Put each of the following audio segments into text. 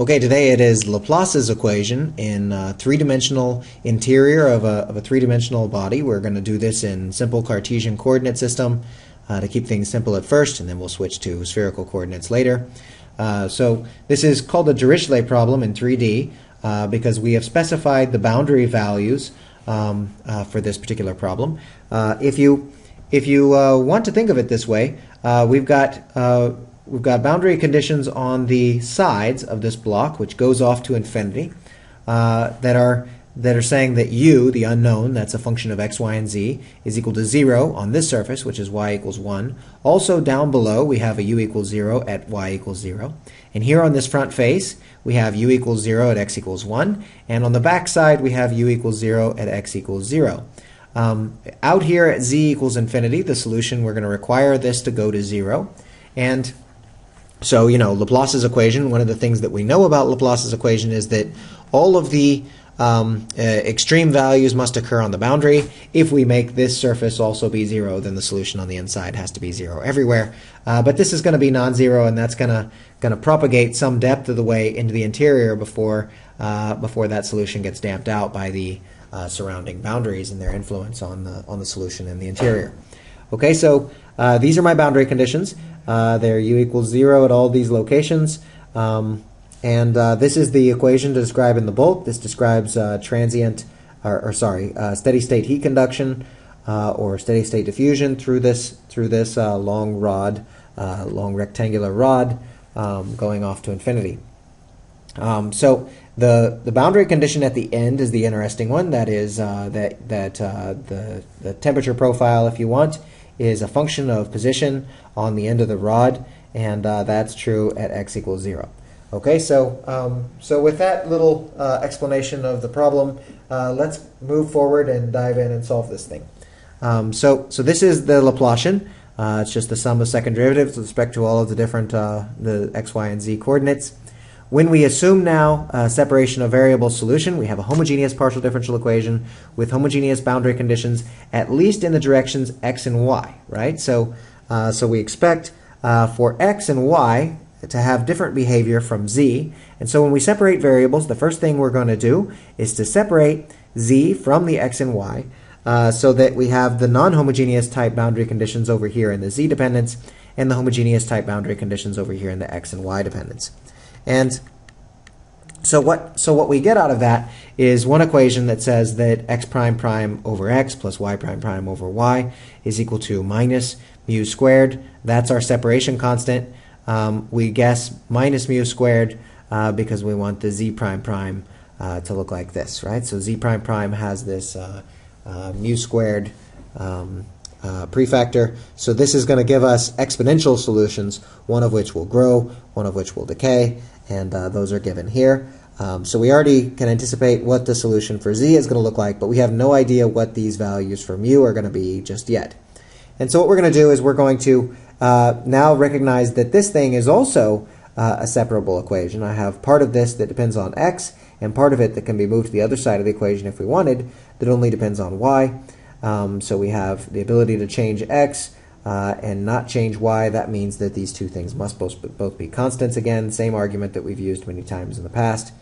Okay, today it is Laplace's equation in uh, three-dimensional interior of a, of a three-dimensional body. We're going to do this in simple Cartesian coordinate system uh, to keep things simple at first, and then we'll switch to spherical coordinates later. Uh, so this is called a Dirichlet problem in 3D uh, because we have specified the boundary values um, uh, for this particular problem. Uh, if you if you want to think of it this way, we've got we've got boundary conditions on the sides of this block, which goes off to infinity, uh, that are that are saying that u, the unknown, that's a function of x, y, and z, is equal to 0 on this surface, which is y equals 1. Also down below, we have a u equals 0 at y equals 0. And here on this front face, we have u equals 0 at x equals 1. And on the back side, we have u equals 0 at x equals 0. Um, out here at z equals infinity, the solution, we're going to require this to go to 0. And so, you know, Laplace's equation, one of the things that we know about Laplace's equation is that all of the um, uh, extreme values must occur on the boundary. If we make this surface also be zero, then the solution on the inside has to be zero everywhere. Uh, but this is going to be non-zero, and that's going to propagate some depth of the way into the interior before uh, before that solution gets damped out by the uh, surrounding boundaries and their influence on the on the solution in the interior. Okay, so uh, these are my boundary conditions. Uh, they're u equals 0 at all these locations. Um, and uh, this is the equation to describe in the bulk. This describes uh, transient, or, or sorry, uh, steady state heat conduction uh, or steady state diffusion through this through this uh, long rod, long rectangular rod um, going off to infinity. Um, so the the boundary condition at the end is the interesting one. That is that that the the temperature profile, if you want, is a function of position on the end of the rod, and uh, that's true at x equals 0. Okay, so, um, so with that little uh, explanation of the problem, uh, let's move forward and dive in and solve this thing. Um, so, so this is the Laplacian. Uh, it's just the sum of second derivatives with respect to all of the different uh, the x, y, and z coordinates. When we assume now a separation of variable solution, we have a homogeneous partial differential equation with homogeneous boundary conditions, at least in the directions x and y, right? So, uh, so we expect uh, for x and y to have different behavior from z. And so when we separate variables, the first thing we're going to do is to separate z from the x and y uh, so that we have the non-homogeneous type boundary conditions over here in the z dependence and the homogeneous type boundary conditions over here in the x and y dependence. And so what so what we get out of that is one equation that says that x prime prime over x plus y prime prime over y is equal to minus mu squared. That's our separation constant. Um, we guess minus mu squared uh, because we want the z prime prime uh, to look like this, right? So z prime prime has this uh, uh mu squared um, uh, prefactor. So this is going to give us exponential solutions, one of which will grow, one of which will decay, and uh, those are given here. Um, so we already can anticipate what the solution for z is going to look like, but we have no idea what these values for mu are going to be just yet. And so what we're going to do is we're going to uh, now recognize that this thing is also uh, a separable equation. I have part of this that depends on x, and part of it that can be moved to the other side of the equation if we wanted, that only depends on y. Um, so we have the ability to change x, uh, and not change y, that means that these two things must both, both be constants again, same argument that we've used many times in the past.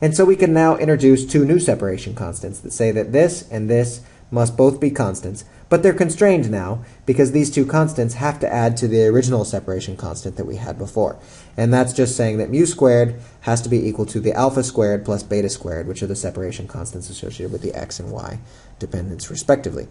And so we can now introduce two new separation constants that say that this and this must both be constants, but they're constrained now because these two constants have to add to the original separation constant that we had before. And that's just saying that mu squared has to be equal to the alpha squared plus beta squared, which are the separation constants associated with the x and y dependence respectively.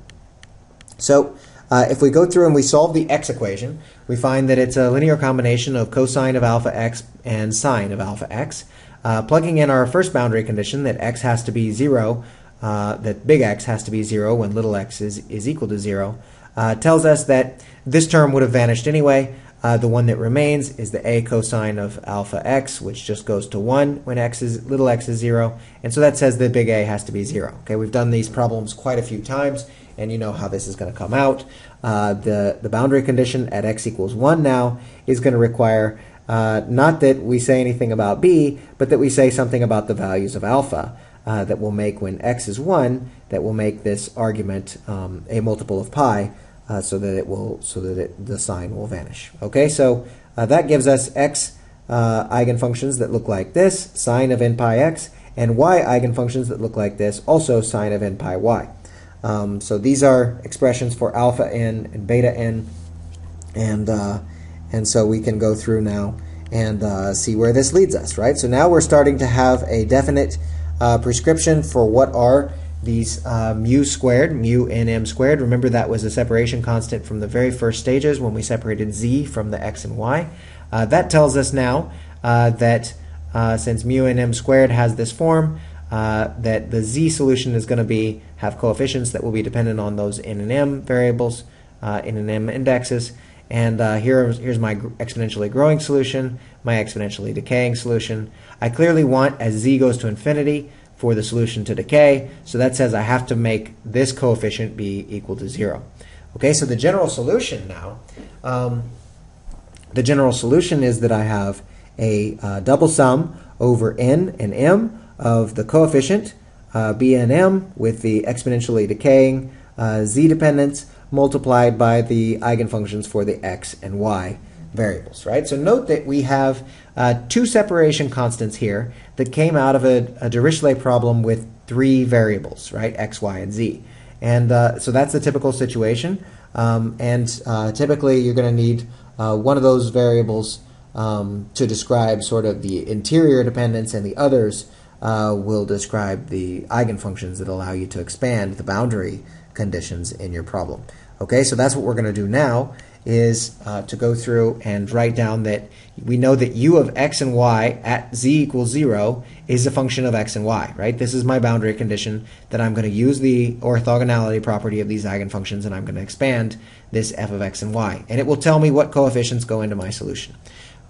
So uh, if we go through and we solve the x equation, we find that it's a linear combination of cosine of alpha x and sine of alpha x. Uh, plugging in our first boundary condition that x has to be 0, uh, that big X has to be 0 when little x is, is equal to 0, uh, tells us that this term would have vanished anyway. Uh, the one that remains is the a cosine of alpha x, which just goes to 1 when x is little x is 0. And so that says that big A has to be 0. Okay, we've done these problems quite a few times and you know how this is going to come out. Uh, the, the boundary condition at x equals 1 now is going to require uh, not that we say anything about b, but that we say something about the values of alpha uh, that will make when x is 1, that will make this argument um, a multiple of pi uh, so that it will so that it, the sine will vanish. Okay, so uh, that gives us x uh, eigenfunctions that look like this, sine of n pi x, and y eigenfunctions that look like this, also sine of n pi y. Um, so these are expressions for alpha n and beta n, and uh, and so we can go through now and uh, see where this leads us, right? So now we're starting to have a definite uh, prescription for what are these uh, mu squared, mu and m squared. Remember that was a separation constant from the very first stages when we separated z from the x and y. Uh, that tells us now uh, that uh, since mu and m squared has this form, uh, that the z solution is going to be have coefficients that will be dependent on those n and m variables, uh, n and m indexes. And uh, here, here's my exponentially growing solution, my exponentially decaying solution. I clearly want, as z goes to infinity, for the solution to decay. So that says I have to make this coefficient be equal to 0. Okay, so the general solution now, um, the general solution is that I have a uh, double sum over n and m of the coefficient uh, bnm with the exponentially decaying uh, z dependence multiplied by the eigenfunctions for the x and y variables, right? So note that we have uh, two separation constants here that came out of a, a Dirichlet problem with three variables, right? X, Y, and Z. And uh, so that's the typical situation. Um, and uh, typically you're going to need uh, one of those variables um, to describe sort of the interior dependence and the others uh, will describe the eigenfunctions that allow you to expand the boundary conditions in your problem. Okay, so that's what we're going to do now is uh, to go through and write down that we know that u of x and y at z equals 0 is a function of x and y, right? This is my boundary condition that I'm going to use the orthogonality property of these eigenfunctions and I'm going to expand this f of x and y. And it will tell me what coefficients go into my solution.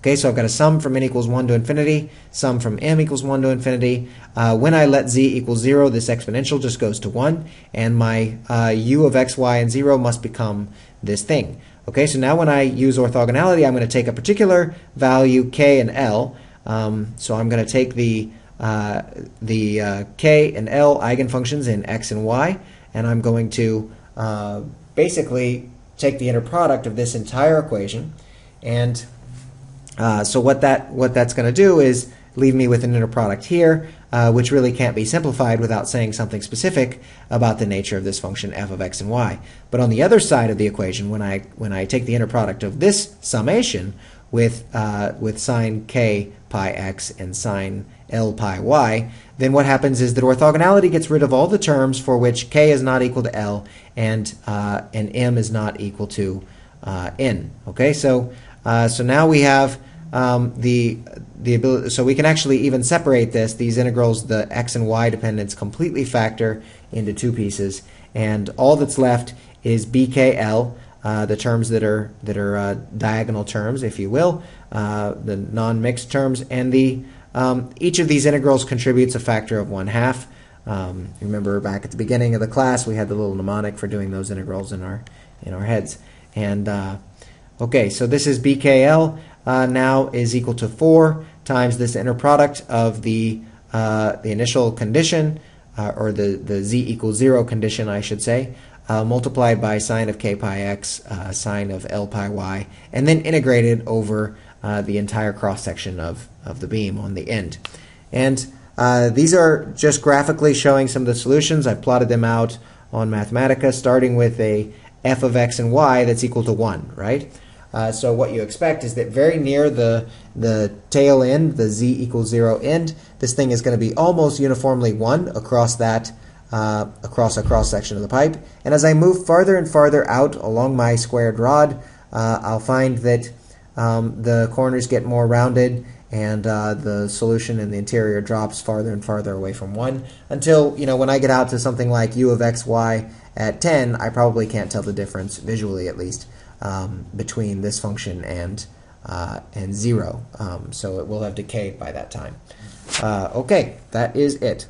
Okay, so I've got a sum from n equals 1 to infinity, sum from m equals 1 to infinity. Uh, when I let z equal 0, this exponential just goes to 1, and my uh, u of x, y, and 0 must become this thing. Okay, so now when I use orthogonality, I'm going to take a particular value k and l. Um, so I'm going to take the uh, the uh, k and l eigenfunctions in x and y, and I'm going to uh, basically take the inner product of this entire equation. And uh, so what that what that's going to do is leave me with an inner product here uh, which really can't be simplified without saying something specific about the nature of this function f of x and y. But on the other side of the equation, when I when I take the inner product of this summation with uh, with sine k pi x and sine l pi y, then what happens is that orthogonality gets rid of all the terms for which k is not equal to l and uh, and m is not equal to uh, n. Okay, so uh, so now we have um, the the ability, so we can actually even separate this, these integrals, the x and y dependence, completely factor into two pieces, and all that's left is bkl, uh, the terms that are that are uh, diagonal terms, if you will, uh, the non-mixed terms, and the um, each of these integrals contributes a factor of one half. Um, remember back at the beginning of the class, we had the little mnemonic for doing those integrals in our in our heads. And uh, okay, so this is bkl uh, now is equal to 4 times this inner product of the, uh, the initial condition, uh, or the, the z equals 0 condition, I should say, uh, multiplied by sine of k pi x, uh, sine of l pi y, and then integrated over uh, the entire cross section of, of the beam on the end. And these are just graphically showing some of the solutions. I've plotted them out on Mathematica, starting with a f of x and y that's equal to 1, right? Uh, so what you expect is that very near the, the tail end, the z equals 0 end, this thing is going to be almost uniformly 1 across that uh, across a cross section of the pipe. And as I move farther and farther out along my squared rod, uh, I'll find that um, the corners get more rounded and uh, the solution in the interior drops farther and farther away from 1 until, you know, when I get out to something like u of x, y at 10, I probably can't tell the difference, visually at least, um, between this function and uh, and 0. Um, so it will have decayed by that time. Uh, okay, that is it.